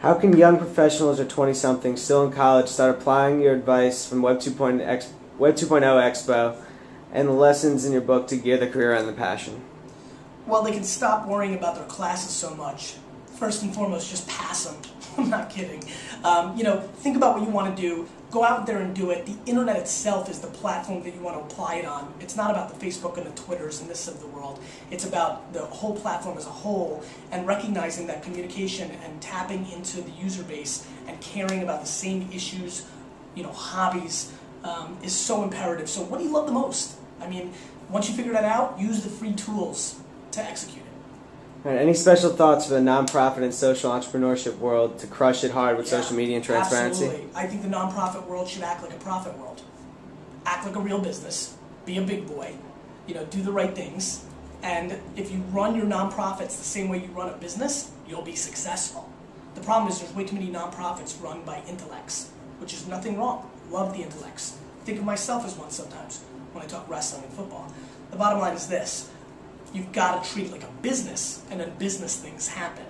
How can young professionals or 20 somethings still in college start applying your advice from Web 2.0 Ex- Web 2.0 Expo and the lessons in your book to gear their career and the passion? Well, they can stop worrying about their classes so much. First and foremost, just pass them. I'm not kidding. Um, you know, think about what you want to do. Go out there and do it. The internet itself is the platform that you want to apply it on. It's not about the Facebook and the Twitters and this of the world. It's about the whole platform as a whole and recognizing that communication and tapping into the user base and caring about the same issues, you know, hobbies um, is so imperative. So, what do you love the most? I mean, once you figure that out, use the free tools to execute it. Right, any special thoughts for the nonprofit and social entrepreneurship world to crush it hard with Yeah, social media and transparency? Absolutely. I think the nonprofit world should act like a profit world. Act like a real business. Be a big boy. You know, do the right things. And if you run your nonprofits the same way you run a business, you'll be successful. The problem is there's way too many nonprofits run by intellects, which is nothing wrong. Love the intellects. Think of myself as one sometimes when I talk wrestling and football. The bottom line is this you've got to treat like a business, and then business things happen.